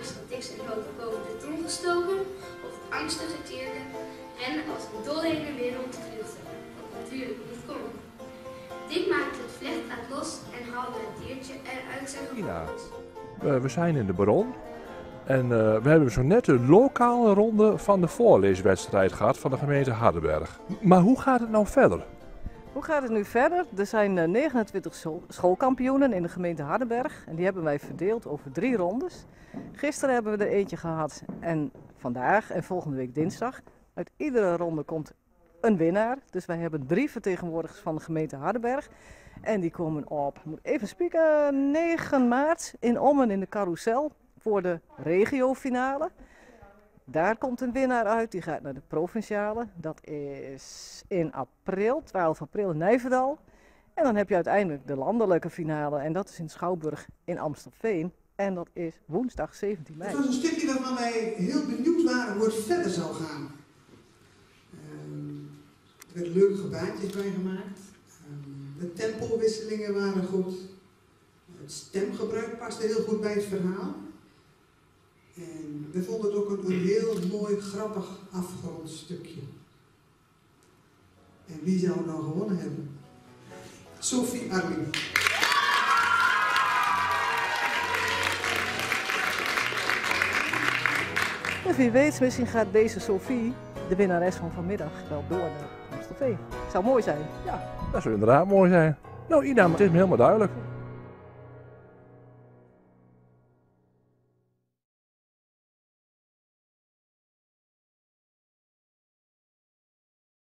is de tekst en oh, hoofd boven de tong gestoken, of het angstige tierde, rennen als een heen weer rond te vluchten, natuurlijk niet kon. Dit maakt het vlecht gaat los en haalde het diertje eruit zijn we zijn in de Baron. En uh, we hebben zo net de lokale ronde van de voorleeswedstrijd gehad van de gemeente Hardenberg. Maar hoe gaat het nou verder? Hoe gaat het nu verder? Er zijn eh, 29 school- schoolkampioenen in de gemeente Hardenberg. En die hebben wij verdeeld over drie rondes. Gisteren hebben we er eentje gehad en vandaag en volgende week dinsdag. Uit iedere ronde komt een winnaar. Dus wij hebben drie vertegenwoordigers van de gemeente Hardenberg. En die komen op, moet even spieken, 9 maart in Ommen in de carousel voor de regiofinale. Daar komt een winnaar uit, die gaat naar de provinciale. Dat is in april, 12 april in Nijverdal. En dan heb je uiteindelijk de landelijke finale en dat is in Schouwburg in Amstelveen. En dat is woensdag 17 mei. Het was een stukje waarvan wij heel benieuwd waren hoe het verder zou gaan. Ehm, er werden leuke gebaantjes bij gemaakt. Ehm, de tempowisselingen waren goed. Het stemgebruik paste heel goed bij het verhaal. En we vonden het ook een, een heel mooi, grappig afgerond stukje. En wie zou nou gewonnen hebben? Sophie Armin. En wie weet, misschien gaat deze Sophie, de winnares van vanmiddag, wel door naar Amstelveen. Zou mooi zijn. Dat zou inderdaad mooi zijn. Nou Ina, het is me helemaal duidelijk.